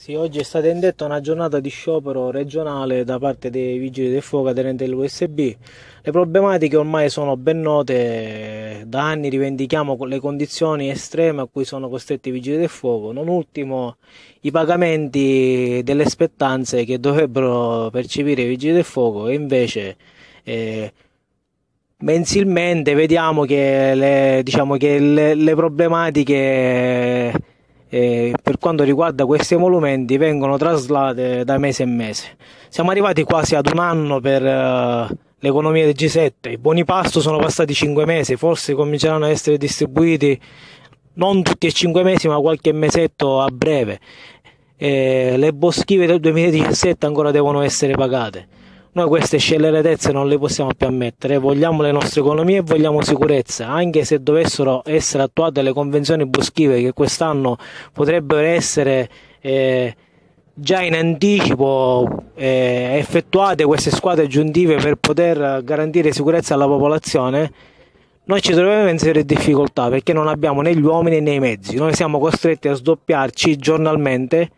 Sì, oggi è stata indetta una giornata di sciopero regionale da parte dei vigili del fuoco aderenti all'USB. Le problematiche ormai sono ben note, da anni rivendichiamo le condizioni estreme a cui sono costretti i vigili del fuoco, non ultimo i pagamenti delle spettanze che dovrebbero percepire i vigili del fuoco. E invece eh, mensilmente vediamo che le, diciamo che le, le problematiche eh, per quanto riguarda questi emolumenti vengono traslate da mese in mese. Siamo arrivati quasi ad un anno per uh, l'economia del G7, i buoni pasto sono passati 5 mesi, forse cominceranno ad essere distribuiti non tutti e 5 mesi ma qualche mesetto a breve. Eh, le boschive del 2017 ancora devono essere pagate noi queste scelleratezze non le possiamo più ammettere, vogliamo le nostre economie e vogliamo sicurezza, anche se dovessero essere attuate le convenzioni boschive che quest'anno potrebbero essere eh, già in anticipo eh, effettuate queste squadre aggiuntive per poter garantire sicurezza alla popolazione, noi ci troviamo in serie difficoltà perché non abbiamo né gli uomini né i mezzi, noi siamo costretti a sdoppiarci giornalmente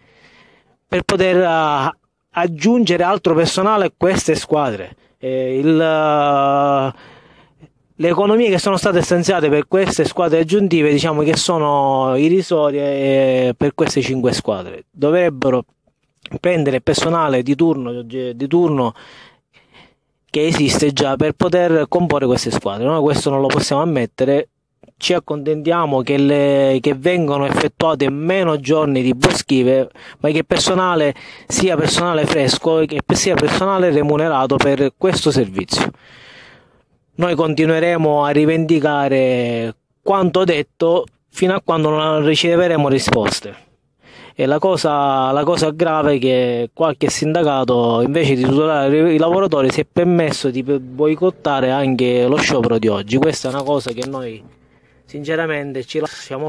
per poter uh, aggiungere altro personale a queste squadre. Eh, il, uh, le economie che sono state stanziate per queste squadre aggiuntive diciamo che sono irrisorie eh, per queste cinque squadre. Dovrebbero prendere personale di turno, di turno che esiste già per poter comporre queste squadre. Noi questo non lo possiamo ammettere ci accontentiamo che, le, che vengono effettuate meno giorni di boschive, ma che personale sia personale fresco e che sia personale remunerato per questo servizio. Noi continueremo a rivendicare quanto detto fino a quando non riceveremo risposte. E la cosa, la cosa grave è che qualche sindacato, invece di tutelare i lavoratori, si è permesso di boicottare anche lo sciopero di oggi. Questa è una cosa che noi sinceramente ci lasciamo